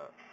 up.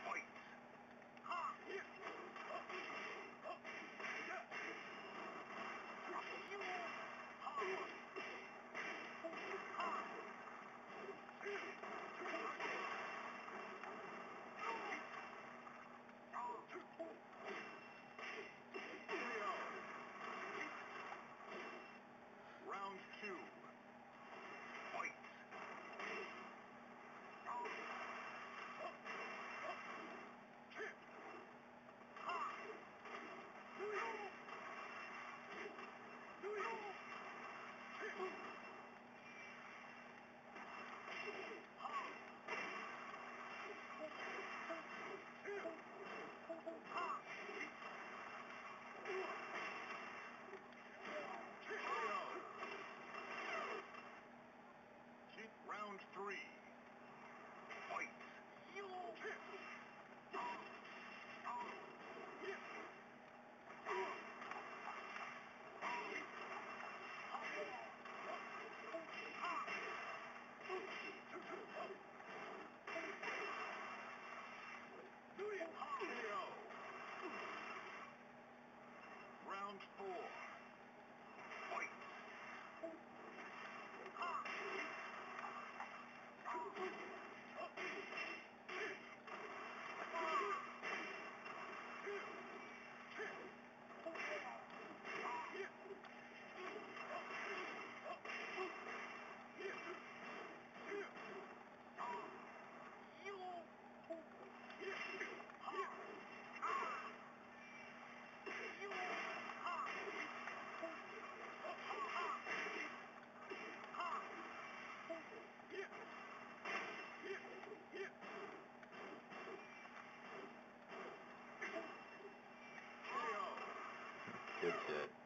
Four. Good shit.